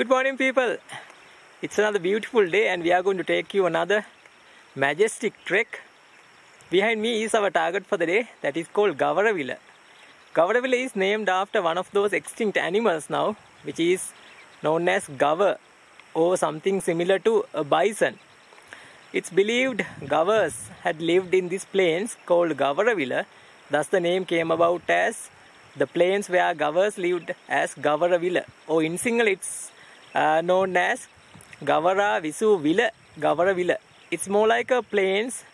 Good morning, people. It's another beautiful day, and we are going to take you another majestic trek. Behind me is our target for the day, that is called Gawarawila. Gawarawila is named after one of those extinct animals now, which is known as Gava or something similar to a bison. It's believed Gavas had lived in these plains called Gawarawila, thus the name came about as the plains where Gavas lived as Gawarawila, or in Sinhala it's uh, known as Gavara Visu Villa, Gawarawila. It's more like a plains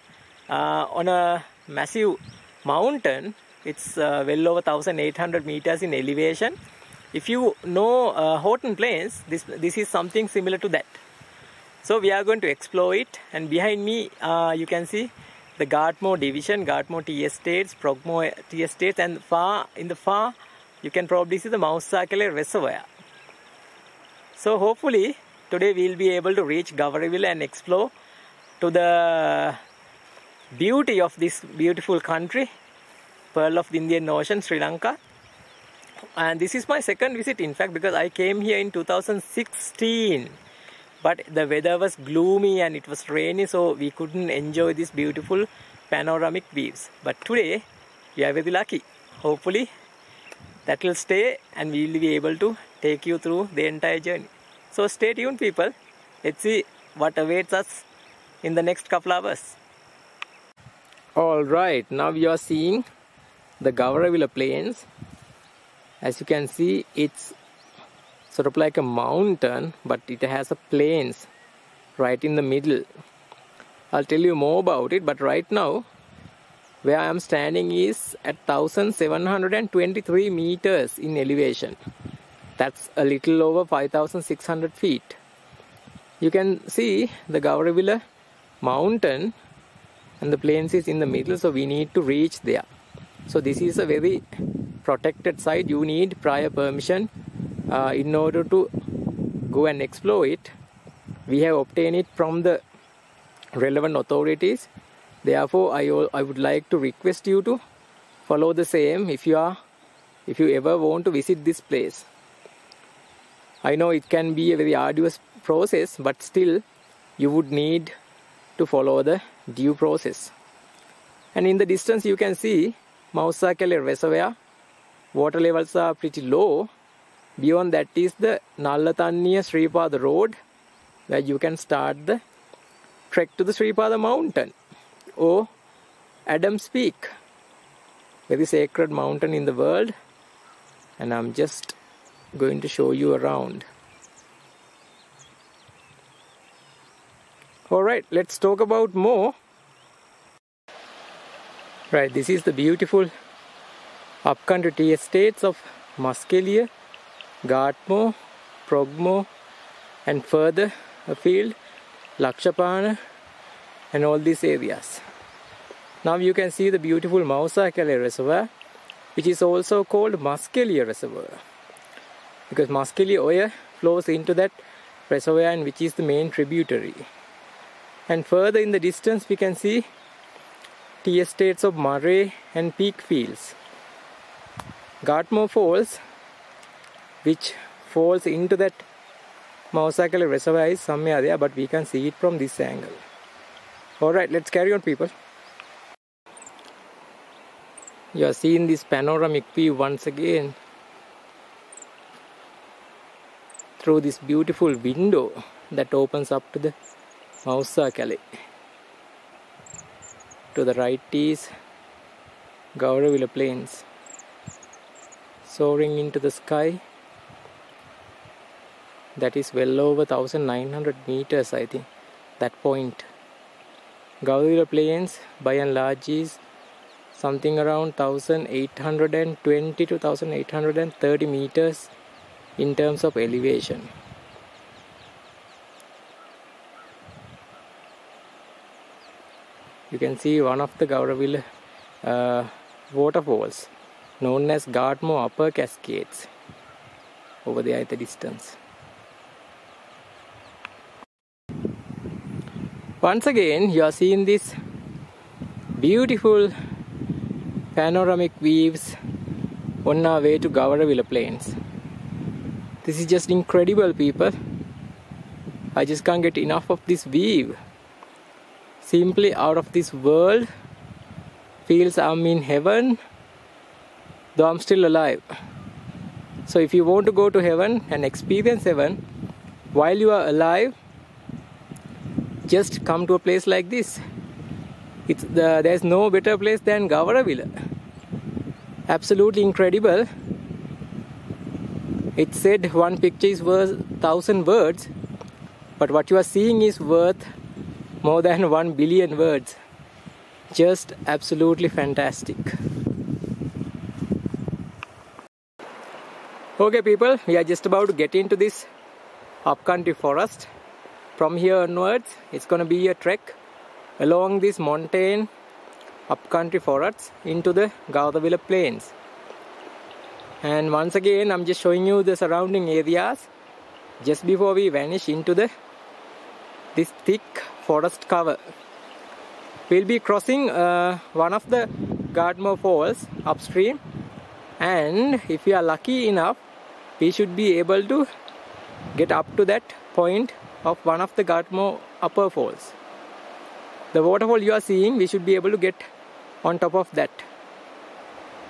uh, on a massive mountain. It's uh, well over 1800 meters in elevation. If you know uh, Horton Plains, this, this is something similar to that. So we are going to explore it and behind me uh, you can see the Gartmore division, Gartmore tea estates, Progmore tea estates and far in the far you can probably see the Maussakele reservoir. So hopefully today we will be able to reach Gawarawila and explore to the beauty of this beautiful country, Pearl of the Indian Ocean, Sri Lanka. And this is my second visit in fact because I came here in 2016 but the weather was gloomy and it was rainy so we couldn't enjoy this beautiful panoramic views. But today we are very lucky. Hopefully that will stay and we will be able to take you through the entire journey. So stay tuned people. Let's see what awaits us in the next couple of hours. All right now we are seeing the Gawarawila plains. As you can see it's sort of like a mountain but it has a plains right in the middle. I'll tell you more about it but right now where I am standing is at 1723 meters in elevation. That's a little over 5600 feet. You can see the Gawarawila mountain and the plains is in the middle so we need to reach there. So this is a very protected site. You need prior permission uh, in order to go and explore it. We have obtained it from the relevant authorities therefore I, I would like to request you to follow the same if you are if you ever want to visit this place. I know it can be a very arduous process but still you would need to follow the due process. And in the distance you can see Maussakele reservoir. Water levels are pretty low. Beyond that is the Nallatanniya Sripada road where you can start the trek to the Sripada mountain or Adams Peak. Very sacred mountain in the world and I'm just going to show you around. Alright, let's talk about more. Right, this is the beautiful upcountry tea estates of Maskeliya Gartmore, Progmore and further afield Lakshapana and all these areas. Now you can see the beautiful Maussakele reservoir which is also called Maskeliya reservoir because Maskeliya Oya flows into that reservoir and which is the main tributary. And further in the distance we can see tea estates of Murray and Peak Fields. Gartmore Falls which falls into that Maussakele reservoir is somewhere there but we can see it from this angle. Alright, let's carry on people. You are seeing this panoramic view once again through this beautiful window that opens up to the Maussakele. To the right is Gawarawila Plains soaring into the sky that is well over 1900 meters I think that point Gawarawila Plains by and large is something around 1820 to 1830 meters in terms of elevation. You can see one of the Gawarawila uh, waterfalls known as Gartmore Upper Cascades over there at the distance. Once again you are seeing this beautiful panoramic views on our way to Gawarawila Plains This is just incredible, people. I just can't get enough of this view. Simply out of this world. Feels I'm in heaven, though I'm still alive. So, if you want to go to heaven and experience heaven while you are alive, just come to a place like this. It's the, there's no better place than Gawarawila. Absolutely incredible. It said one picture is worth thousand words, but what you are seeing is worth more than one billion words. Just absolutely fantastic. Okay, people, we are just about to get into this upcountry forest. From here onwards, it's going to be a trek along this mountain upcountry forests into the Gauravila plains. And once again, I'm just showing you the surrounding areas just before we vanish into the this thick forest cover. We'll be crossing uh, one of the Gartmore Falls upstream and if we are lucky enough we should be able to get up to that point of one of the Gartmore upper falls. The waterfall you are seeing we should be able to get on top of that.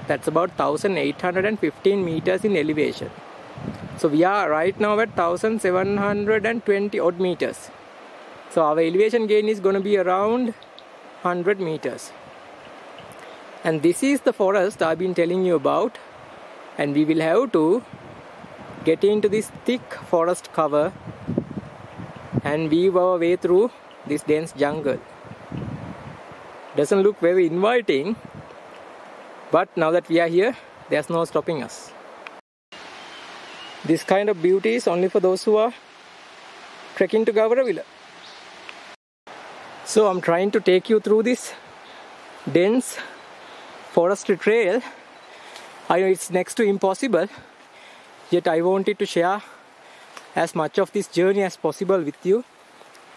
That's about 1815 meters in elevation. So we are right now at 1720 odd meters. So our elevation gain is going to be around 100 meters. And this is the forest I've been telling you about. And we will have to get into this thick forest cover and weave our way through this dense jungle. Doesn't look very inviting, but now that we are here, there's no stopping us. This kind of beauty is only for those who are trekking to Gawarawila. So I'm trying to take you through this dense forestry trail. I know it's next to impossible, yet I wanted to share as much of this journey as possible with you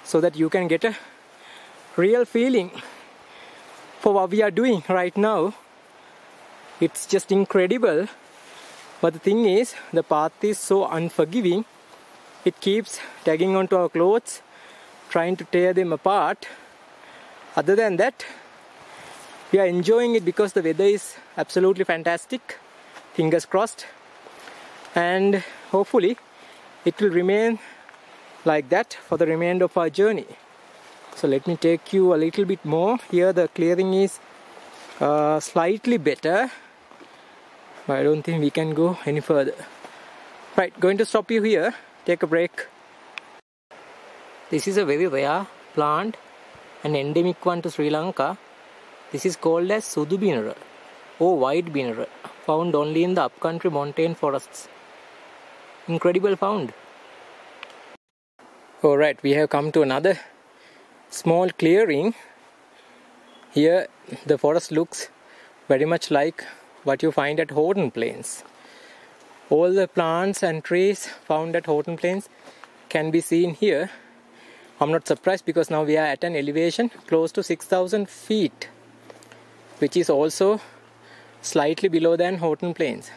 so that you can get a real feeling for what we are doing right now. It's just incredible. But the thing is, the path is so unforgiving. It keeps tagging onto our clothes, trying to tear them apart. Other than that, we are enjoying it because the weather is absolutely fantastic. Fingers crossed. And hopefully, it will remain like that for the remainder of our journey. So let me take you a little bit more. Here the clearing is uh, slightly better, but I don't think we can go any further. Right, going to stop you here. Take a break. This is a very rare plant, an endemic one to Sri Lanka. This is called as Sudu binera or white binera, found only in the upcountry mountain forests. Incredible found. Alright, we have come to another small clearing. Here the forest looks very much like what you find at Horton Plains. All the plants and trees found at Horton Plains can be seen here. I'm not surprised because now we are at an elevation close to 6000 feet, which is also slightly below than Horton Plains.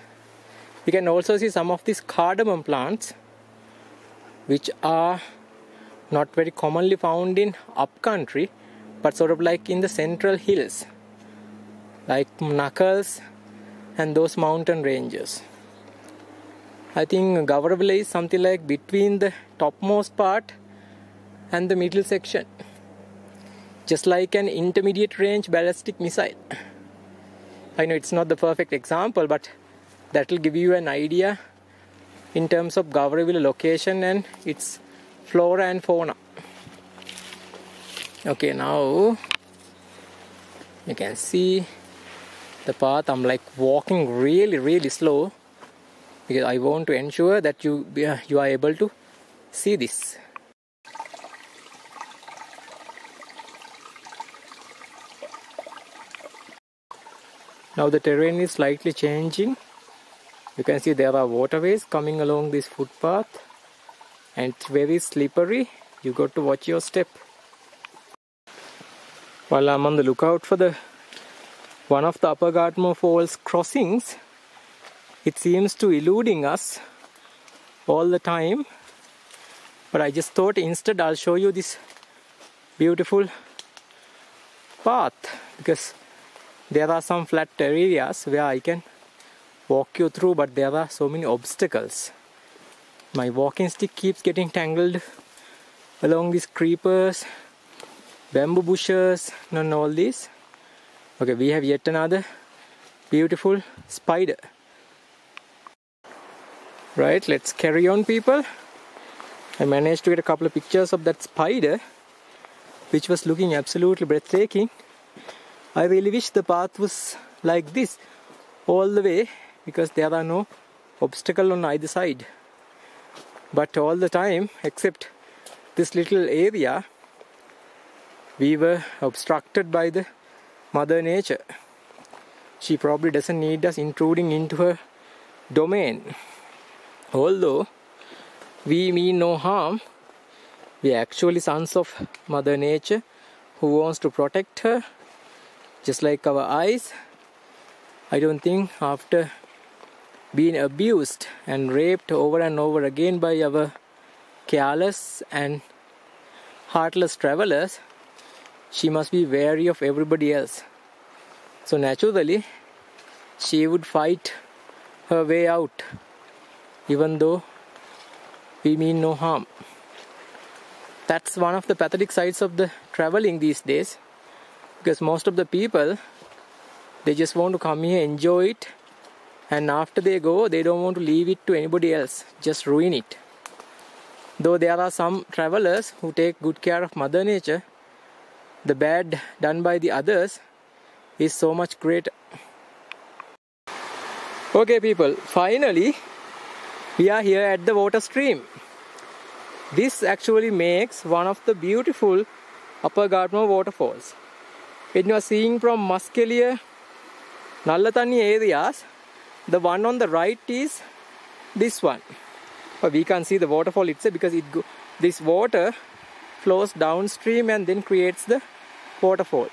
We can also see some of these cardamom plants, which are not very commonly found in upcountry but sort of like in the central hills like knuckles and those mountain ranges. I think Gawarawila is something like between the topmost part and the middle section just like an intermediate range ballistic missile. I know it's not the perfect example but that will give you an idea in terms of Gawarawila location and its flora and fauna. Okay now you can see the path. I'm like walking really really slow because I want to ensure that you you are able to see this. Now the terrain is slightly changing. You can see there are waterways coming along this footpath and it's very slippery. You got to watch your step. While I'm on the lookout for the one of the upper Gartmore Falls crossings. It seems to eluding us all the time. But I just thought instead I'll show you this beautiful path because there are some flat areas where I can walk you through but there are so many obstacles my walking stick keeps getting tangled along these creepers bamboo bushes and all this okay we have yet another beautiful spider. Right let's carry on people. I managed to get a couple of pictures of that spider which was looking absolutely breathtaking. I really wish the path was like this all the way because there are no obstacle on either side but all the time except this little area we were obstructed by the mother nature. She probably doesn't need us intruding into her domain. Although we mean no harm. We are actually sons of mother nature who wants to protect her just like our eyes. I don't think after being abused and raped over and over again by our careless and heartless travelers she must be wary of everybody else so naturally she would fight her way out even though we mean no harm. That's one of the pathetic sides of the traveling these days because most of the people they just want to come here enjoy it and after they go they don't want to leave it to anybody else. Just ruin it. Though there are some travelers who take good care of mother nature the bad done by the others is so much greater. Okay people. Finally we are here at the water stream. This actually makes one of the beautiful upper Gartmore waterfalls. When you are seeing from Maskeliya Nallatanni areas the one on the right is this one. But we can't see the waterfall itself because it go, this water flows downstream and then creates the waterfall.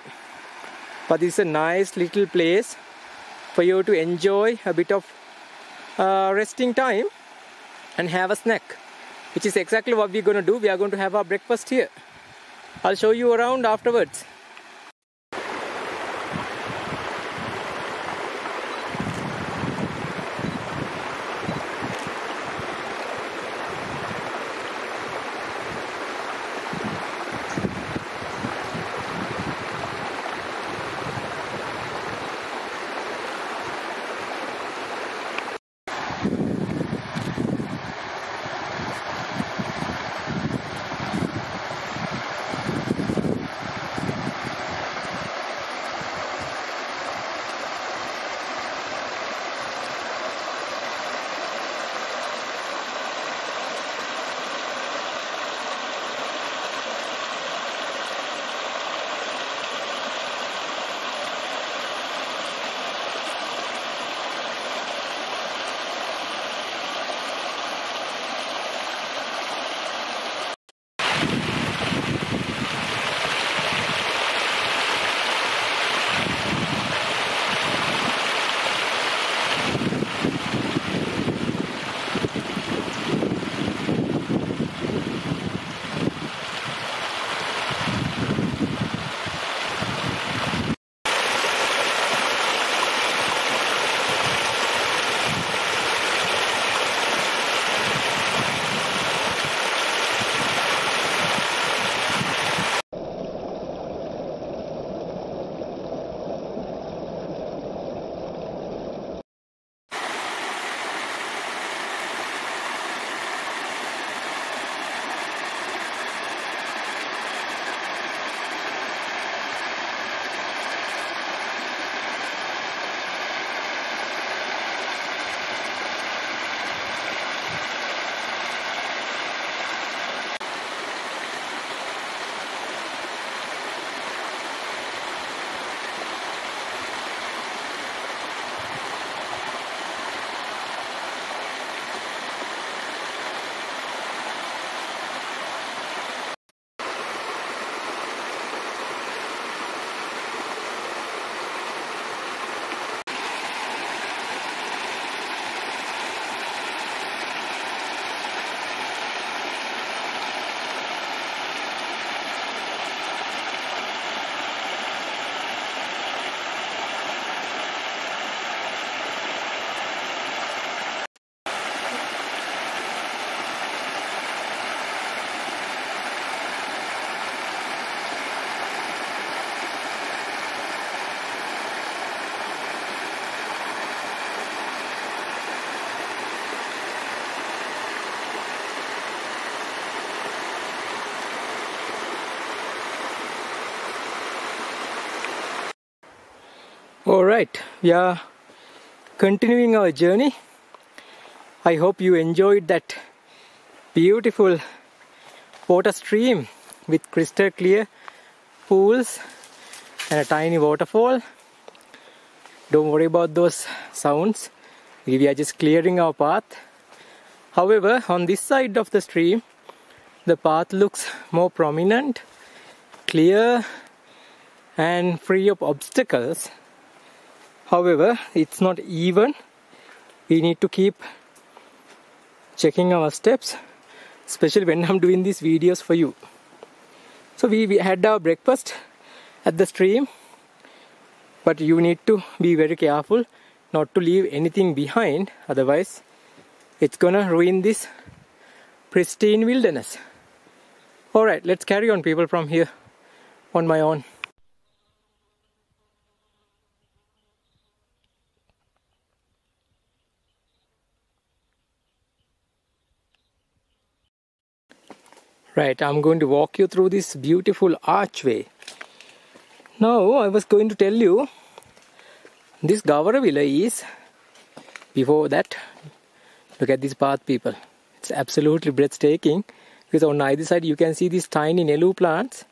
But this is a nice little place for you to enjoy a bit of uh, resting time and have a snack which is exactly what we're going to do. We are going to have our breakfast here. I'll show you around afterwards All right, we are continuing our journey. I hope you enjoyed that beautiful water stream with crystal clear pools and a tiny waterfall. Don't worry about those sounds. We are just clearing our path. However, on this side of the stream, the path looks more prominent, clear, and free of obstacles. However, it's not even. We need to keep checking our steps, especially when I'm doing these videos for you. So we, we had our breakfast at the stream, but you need to be very careful not to leave anything behind, otherwise it's gonna ruin this pristine wilderness. Alright, let's carry on people from here on my own. Right, I'm going to walk you through this beautiful archway. Now, I was going to tell you this Gawarawila is before that. Look at this path, people. It's absolutely breathtaking because on either side you can see these tiny Nelu plants,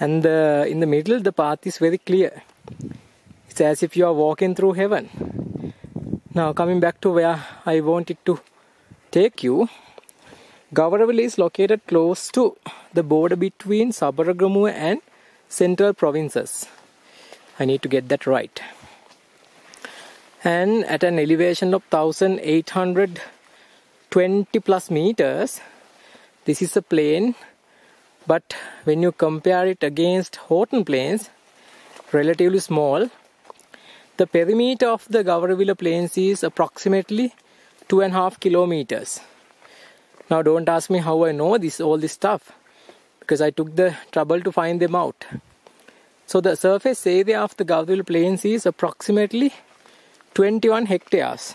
and the, in the middle the path is very clear. It's as if you are walking through heaven. Now, coming back to where I wanted to take you, Gawarawila is located close to the border between Sabaragamuwa and central provinces. I need to get that right. And at an elevation of 1820 plus meters, this is a plain, but when you compare it against Horton Plains, relatively small. The perimeter of the Gawarawila Plains is approximately two and a half kilometers. Now don't ask me how I know this all this stuff because I took the trouble to find them out. So the surface area of the Gawarawila Plains is approximately 21 hectares.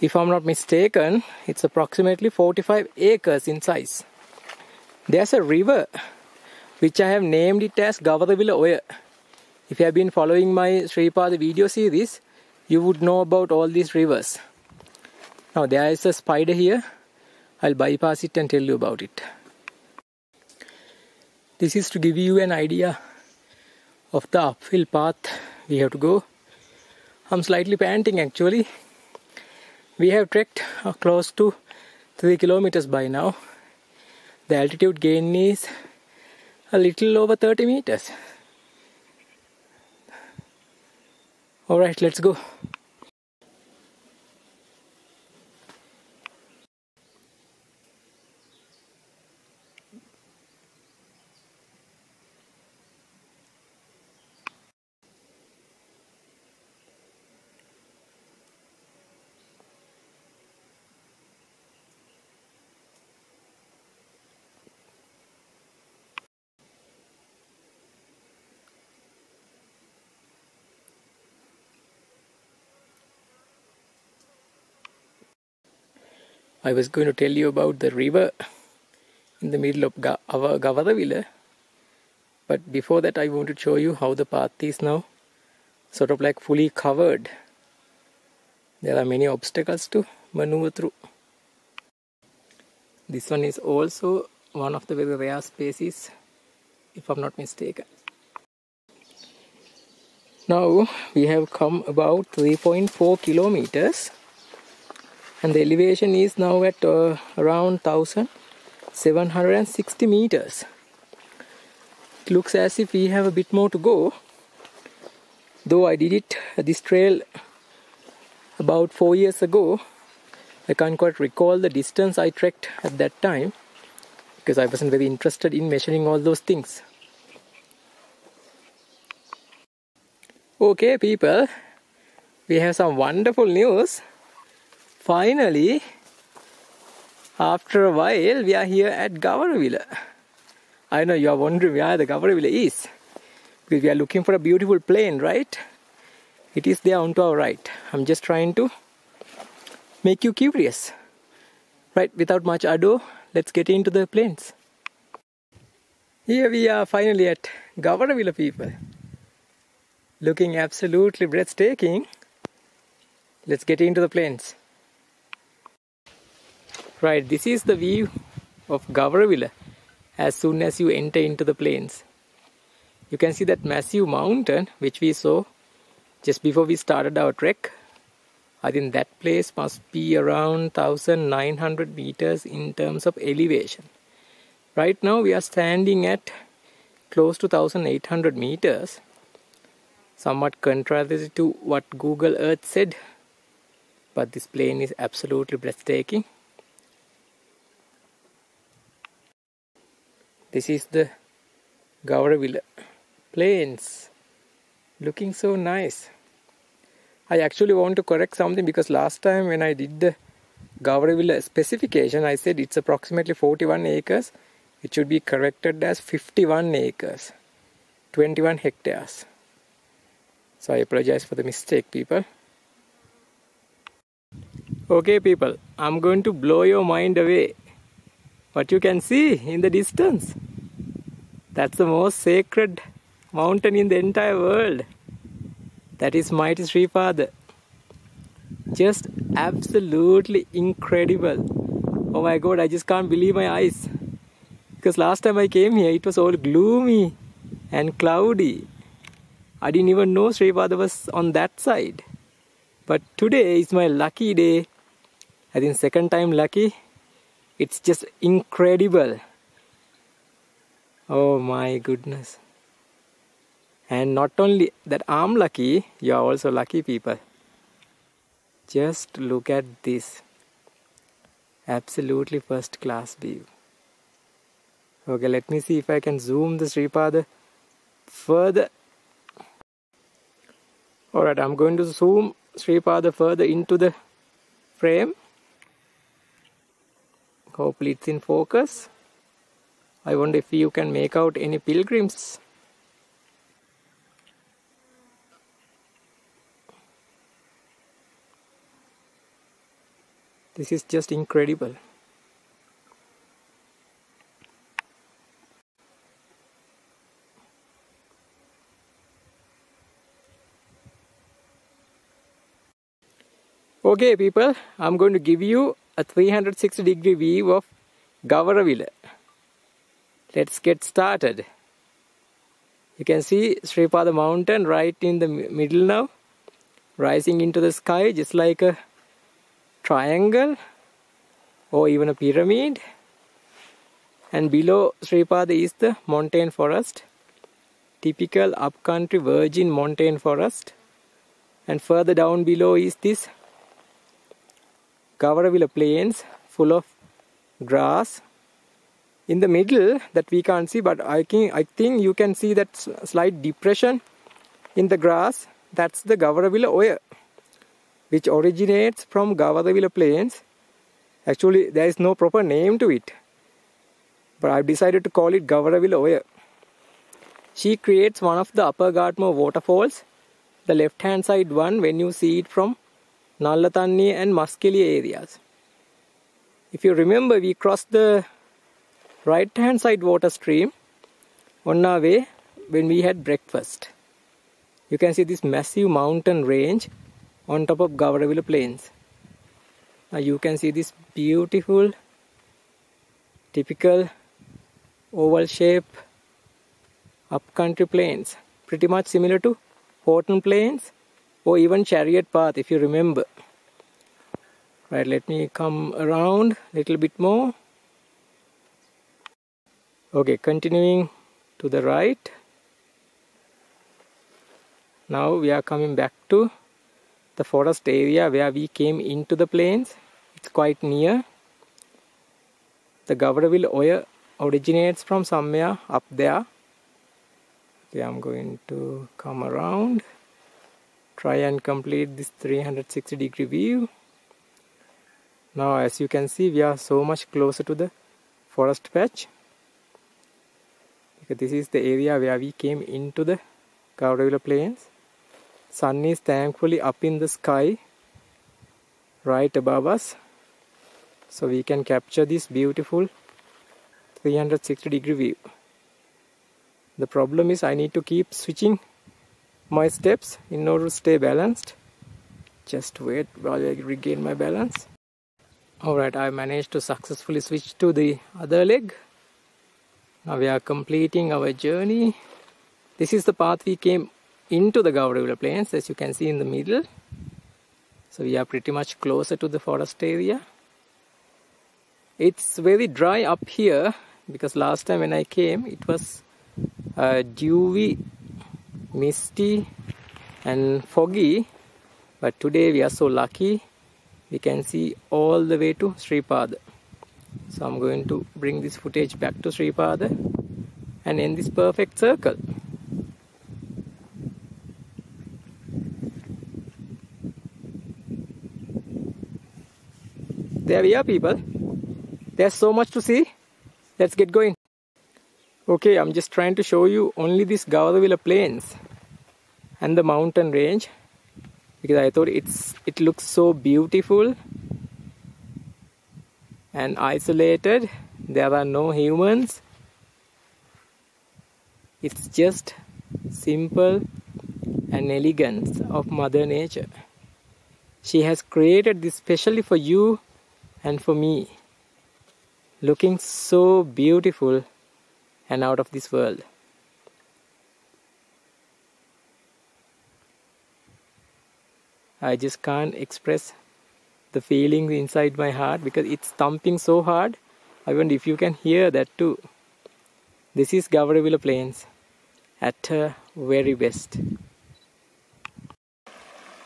If I'm not mistaken, it's approximately 45 acres in size. There's a river which I have named it as Gawarawila Oya. If you have been following my Sripada video series, you would know about all these rivers. Now there is a spider here I'll bypass it and tell you about it. This is to give you an idea of the uphill path we have to go. I'm slightly panting actually. We have trekked uh, close to 3 kilometers by now. The altitude gain is a little over 30 meters. Alright, let's go. I was going to tell you about the river in the middle of Ga- our Gawarawila. But before that, I want to show you how the path is now sort of like fully covered. There are many obstacles to maneuver through. This one is also one of the very rare species, if I'm not mistaken. Now we have come about 3.4 kilometers and the elevation is now at uh, around 1760 meters. It looks as if we have a bit more to go. Though I did it uh, this trail about four years ago I can't quite recall the distance I trekked at that time because I wasn't very interested in measuring all those things. Okay people we have some wonderful news finally, after a while, we are here at Gawarawila. I know you are wondering where the Gawarawila is. Because we are looking for a beautiful plain, right? It is there on to our right. I'm just trying to make you curious. Right, without much ado, let's get into the plains. Here we are finally at Gawarawila people. looking absolutely breathtaking. Let's get into the plains. Right, this is the view of Gawarawila as soon as you enter into the plains. You can see that massive mountain which we saw just before we started our trek. I think that place must be around 1900 meters in terms of elevation. Right now we are standing at close to 1800 meters somewhat contrary to what Google Earth said but this plane is absolutely breathtaking this is the Gawarawila plains. Looking so nice. I actually want to correct something because last time when I did the Gawarawila specification I said it's approximately 41 acres it should be corrected as 51 acres 21 hectares. So I apologize for the mistake people. Okay people I'm going to blow your mind away what you can see in the distance that's the most sacred mountain in the entire world that is mighty Sripada just absolutely incredible oh my god I just can't believe my eyes because last time I came here, it was all gloomy and cloudy. I didn't even know Sripada was on that side. But today is my lucky day. I think second time lucky. It's just incredible. Oh my goodness. And not only that I'm lucky, you are also lucky people. Just look at this. Absolutely first class view. Okay, let me see if I can zoom the Sripada further. Alright, I'm going to zoom Sripada further into the frame. Hopefully it's in focus. I wonder if you can make out any pilgrims. This is just incredible. Okay people, I'm going to give you a 360 degree view of Gawarawila. Let's get started. You can see Sripada mountain right in the middle now, rising into the sky just like a triangle or even a pyramid. And below Sripada is the mountain forest, typical upcountry virgin mountain forest. And further down below is this Gawarawila plains full of grass. In the middle that we can't see but I think, I think you can see that slight depression in the grass. That's the Gawarawila Oya which originates from Gawarawila plains. Actually there is no proper name to it but I've decided to call it Gawarawila Oya she creates one of the upper Gartmore waterfalls. The left hand side one when you see it from Nallatanni and Maskeli areas. If you remember, we crossed the right hand side water stream on our way when we had breakfast. You can see this massive mountain range on top of Gawarawila plains. Now you can see this beautiful, typical oval shape upcountry plains, pretty much similar to Horton Plains or even chariot path if you remember. Right let me come around a little bit more. Okay continuing to the right. Now we are coming back to the forest area where we came into the plains. It's quite near. The Gawarawila Oya originates from somewhere up there. Okay I'm going to come around try and complete this 360 degree view. Now as you can see we are so much closer to the forest patch. Because this is the area where we came into the Gawarawila plains. Sun is thankfully up in the sky right above us. So we can capture this beautiful 360 degree view. The problem is I need to keep switching my steps in order to stay balanced. Just wait while I regain my balance. Alright, I managed to successfully switch to the other leg. Now we are completing our journey. This is the path we came into the Gowravilla Plains as you can see in the middle. So we are pretty much closer to the forest area. It's very dry up here because last time when I came it was uh, dewy, misty and foggy but today we are so lucky we can see all the way to Sripada. So I'm going to bring this footage back to Sripada and in this perfect circle. There we are people. There's so much to see. Let's get going. Okay, I'm just trying to show you only this Gowravilla plains and the mountain range because I thought it's it looks so beautiful and isolated. There are no humans. It's just simple and elegance of Mother Nature. She has created this specially for you and for me. Looking so beautiful and out of this world. I just can't express the feeling inside my heart because it's thumping so hard. I wonder if you can hear that too. This is Gowravilla Plains at her very best.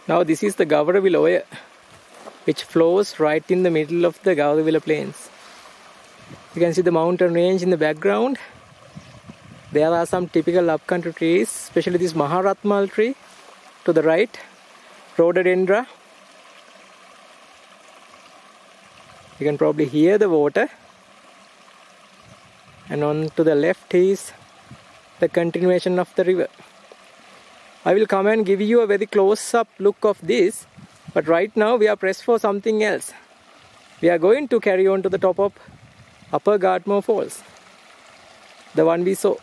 Now this is the Gowravilla Oya which flows right in the middle of the Gowravilla Plains. You can see the mountain range in the background. There are some typical upcountry trees, especially this Maharatmal tree to the right rhododendra. You can probably hear the water. And on to the left is the continuation of the river. I will come and give you a very close up look of this. But right now we are pressed for something else. We are going to carry on to the top of Upper Gartmore Falls. The one we saw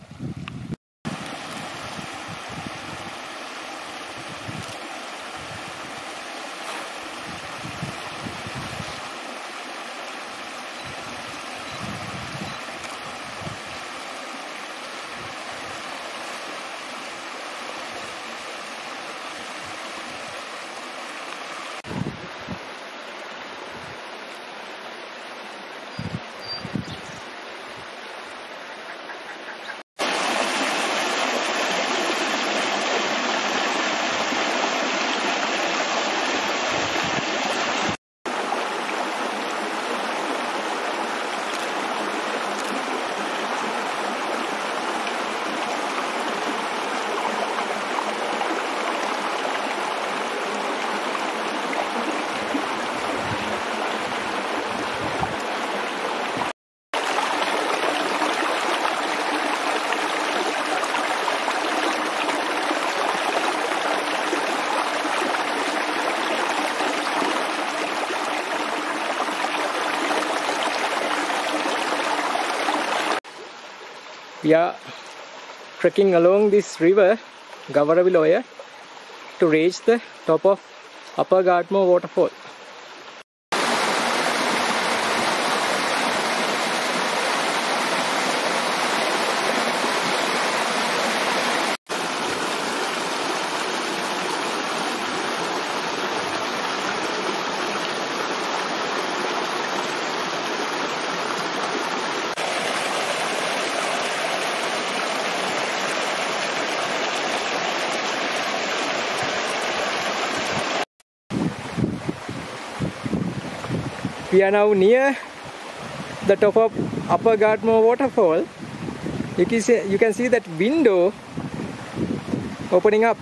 we are trekking along this river Gawarawila Oya to reach the top of Upper Gartmore waterfall. We are now near the top of Upper Gartmore waterfall. You can see, you can see that window opening up.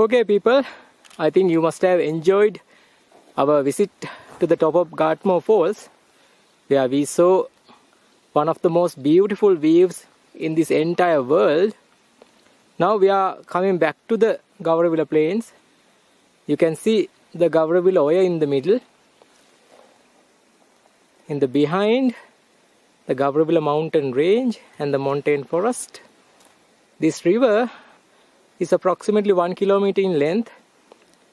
Okay, people, I think you must have enjoyed our visit to the top of Gartmore Falls, where we saw one of the most beautiful views in this entire world. Now we are coming back to the Gawarawila Plains. You can see the Gawarawila Oya in the middle. In the behind, the Gawarawila mountain range and the mountain forest. This river is approximately one kilometer in length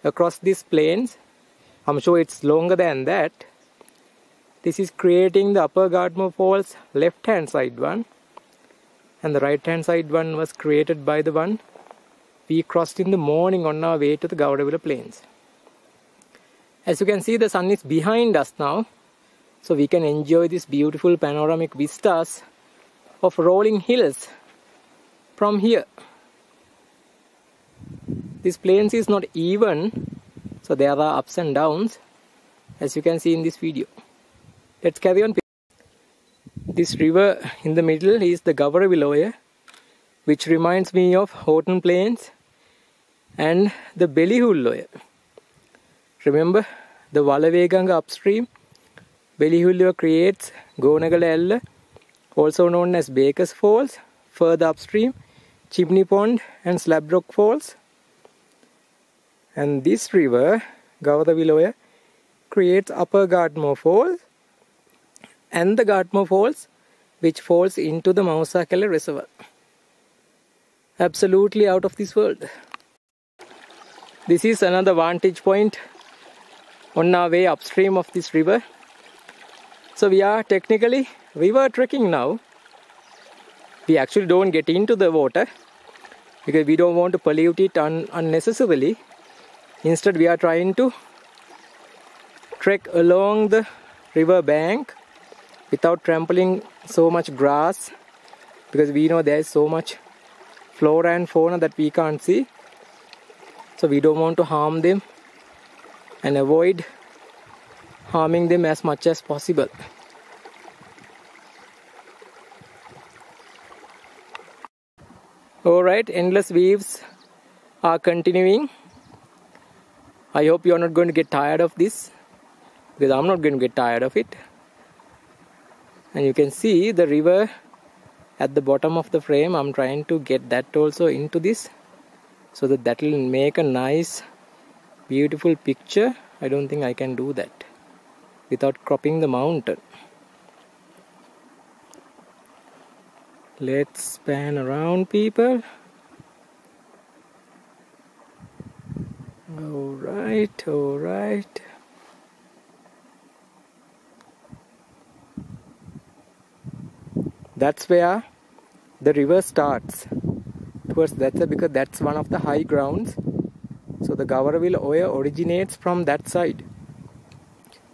across these plains. I'm sure it's longer than that. This is creating the upper Gartmore Falls left hand side one and the right hand side one was created by the one we crossed in the morning on our way to the Gawarawila Plains. As you can see the sun is behind us now so we can enjoy these beautiful panoramic vistas of rolling hills from here. This plains is not even so there are ups and downs as you can see in this video. Let's carry on. This river in the middle is the Gawarawila which reminds me of Horton Plains and the Belihul Remember the Walaweganga upstream? Belihul creates Gonagala also known as Baker's Falls, further upstream, Chimney Pond and Slabrock Falls. And this river, Gawarawila creates Upper Gartmore Falls and the Gartmore Falls which falls into the Maussakelle Reservoir. Absolutely out of this world. This is another vantage point on our way upstream of this river. So we are technically river trekking now. We actually don't get into the water because we don't want to pollute it un unnecessarily. Instead we are trying to trek along the river bank without trampling so much grass because we know there is so much flora and fauna that we can't see. So we don't want to harm them and avoid harming them as much as possible. Alright endless waves are continuing I hope you're not going to get tired of this because I'm not going to get tired of it. And you can see the river at the bottom of the frame. I'm trying to get that also into this so that that will make a nice beautiful picture. I don't think I can do that without cropping the mountain. Let's pan around people all right all right. That's where the river starts. Towards that side because that's one of the high grounds. So the Gawarawila Oya originates from that side.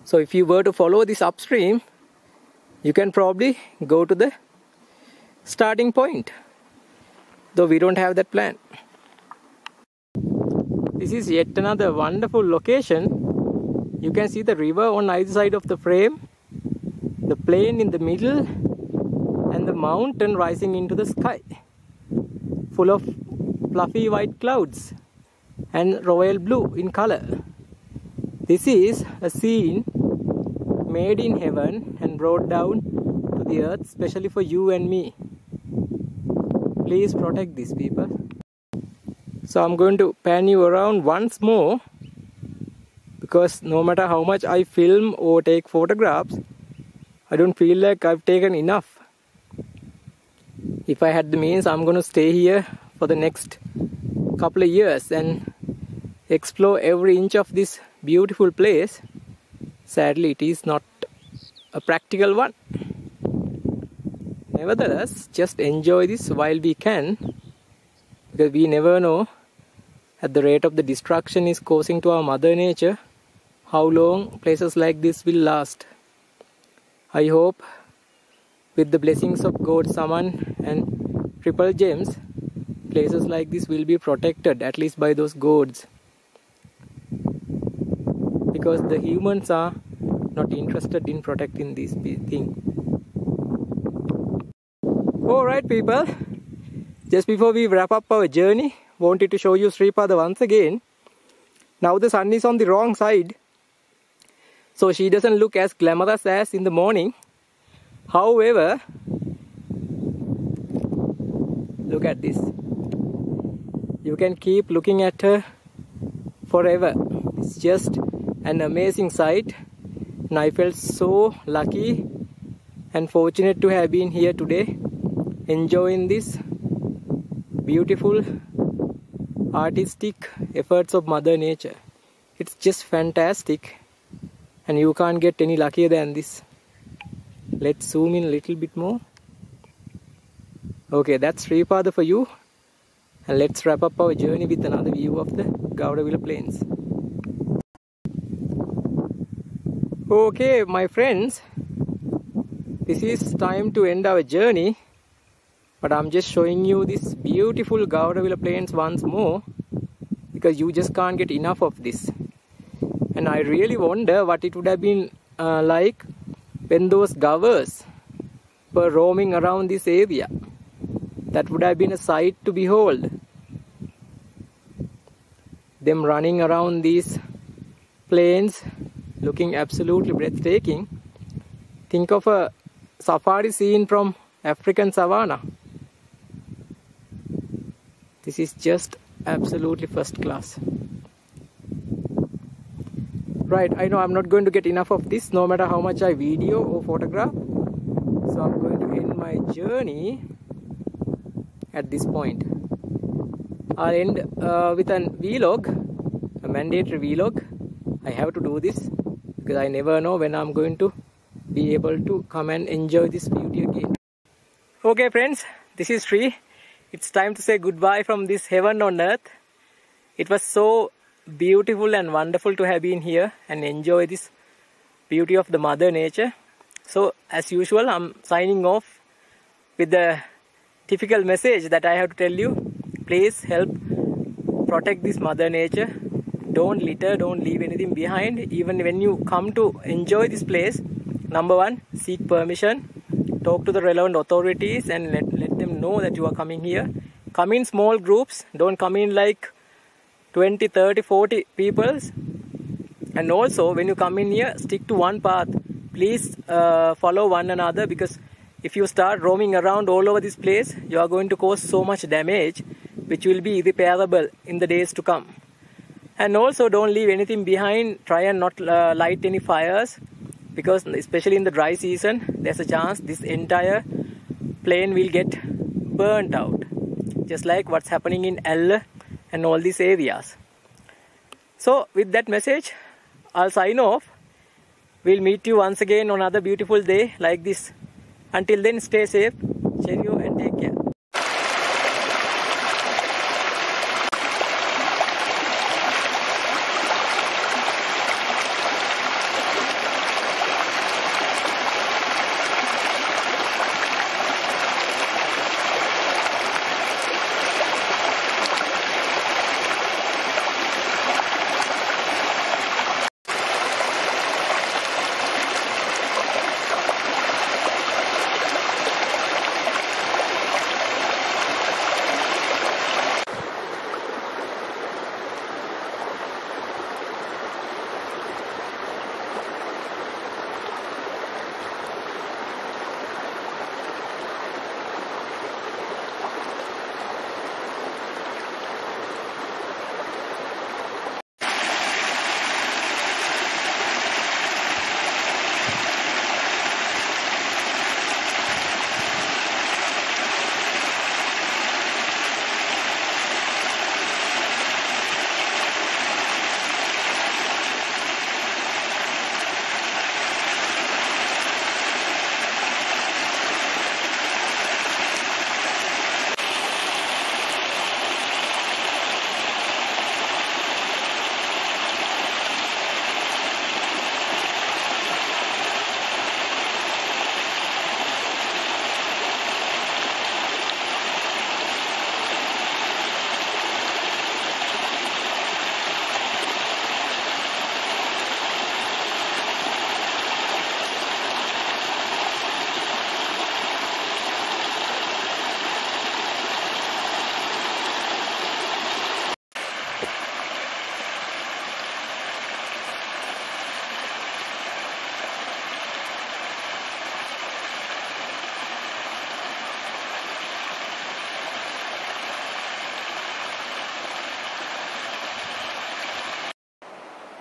So if you were to follow this upstream you can probably go to the starting point though we don't have that plan this is yet another wonderful location you can see the river on either side of the frame the plain in the middle and the mountain rising into the sky full of fluffy white clouds and royal blue in color. This is a scene made in heaven and brought down to the earth specially for you and me. Please protect these people. So I'm going to pan you around once more because no matter how much I film or take photographs, I don't feel like I've taken enough if I had the means, I'm going to stay here for the next couple of years and explore every inch of this beautiful place. Sadly, it is not a practical one. Nevertheless, just enjoy this while we can because we never know at the rate of the destruction is causing to our mother nature how long places like this will last. I hope with the blessings of God Saman and Triple Gems, places like this will be protected at least by those gods. Because the humans are not interested in protecting this thing. Alright people, just before we wrap up our journey, wanted to show you Sripada once again. Now the sun is on the wrong side. So she doesn't look as glamorous as in the morning. However, look at this. You can keep looking at her forever. It's just an amazing sight. And I felt so lucky and fortunate to have been here today enjoying this beautiful artistic efforts of mother nature. It's just fantastic. And you can't get any luckier than this. Let's zoom in a little bit more. Okay that's Sripada for you. And let's wrap up our journey with another view of the Gawarawila Plains. Okay my friends this is time to end our journey but I'm just showing you this beautiful Gawarawila Plains once more because you just can't get enough of this. And I really wonder what it would have been uh, like when those govers were roaming around this area. That would have been a sight to behold. Them running around these plains looking absolutely breathtaking. Think of a safari scene from African savanna this is just absolutely first class. Right, I know I'm not going to get enough of this no matter how much I video or photograph. So I'm going to end my journey at this point. I'll end uh, with a vlog, a mandatory vlog. I have to do this because I never know when I'm going to be able to come and enjoy this beauty again. Okay friends, this is Sri it's time to say goodbye from this heaven on earth. It was so beautiful and wonderful to have been here and enjoy this beauty of the mother nature. So as usual, I'm signing off with the typical message that I have to tell you. Please help protect this mother nature. Don't litter, don't leave anything behind. Even when you come to enjoy this place, number one, seek permission talk to the relevant authorities and let, let them know that you are coming here. Come in small groups. Don't come in like 20 30 40 people and also when you come in here stick to one path. Please uh, follow one another because if you start roaming around all over this place you are going to cause so much damage which will be irreparable in the days to come. And also don't leave anything behind. Try and not uh, light any fires because especially in the dry season there's a chance this entire plane will get burnt out just like what's happening in L and all these areas. So with that message I'll sign off. We'll meet you once again on another beautiful day like this. Until then stay safe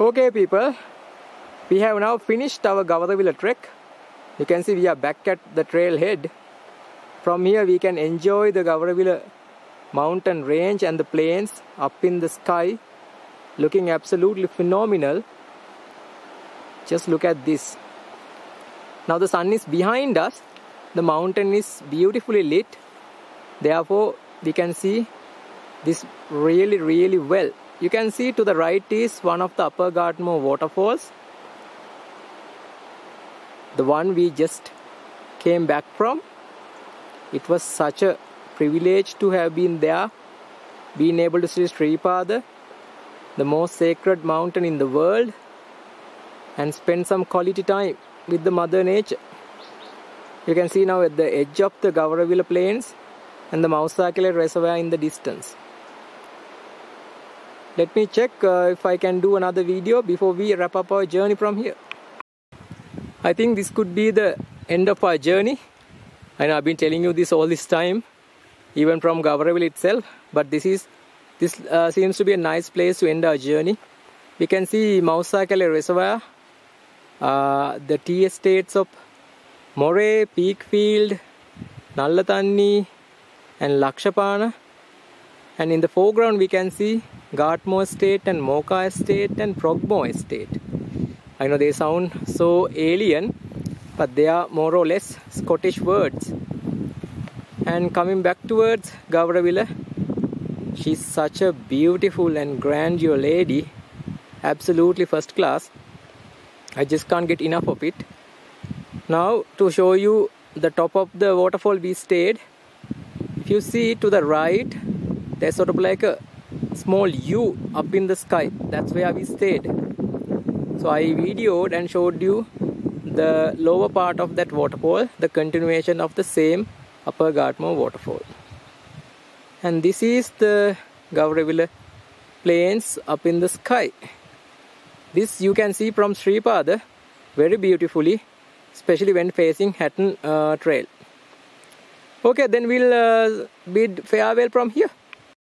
Okay people, we have now finished our Gawarawila trek. You can see we are back at the trailhead. From here we can enjoy the Gawarawila mountain range and the plains up in the sky looking absolutely phenomenal. Just look at this. Now the sun is behind us. The mountain is beautifully lit. Therefore we can see this really really well you can see to the right is one of the upper Gartmore waterfalls. The one we just came back from. It was such a privilege to have been there, being able to see Sripada, the most sacred mountain in the world, and spend some quality time with the Mother Nature. You can see now at the edge of the Gawarawila Plains and the Maussakelle Reservoir in the distance let me check uh, if I can do another video before we wrap up our journey from here. I think this could be the end of our journey. And I've been telling you this all this time even from Gawarawila itself but this is this uh, seems to be a nice place to end our journey. We can see Maussakelle Reservoir uh, the tea estates of Moray, Peakfield, Nallatanni and Lakshapana and in the foreground we can see Gartmore Estate and Mocha Estate and Frogmore Estate. I know they sound so alien, but they are more or less Scottish words. And coming back towards Gawarawila, she's such a beautiful and grandeur lady, absolutely first class. I just can't get enough of it. Now, to show you the top of the waterfall we stayed, if you see to the right, there's sort of like a small U up in the sky. That's where we stayed. So I videoed and showed you the lower part of that waterfall, the continuation of the same upper Gartmore waterfall. And this is the Gawarawila plains up in the sky. This you can see from Sripada very beautifully, especially when facing Hatton uh, Trail. Okay, then we'll uh, bid farewell from here.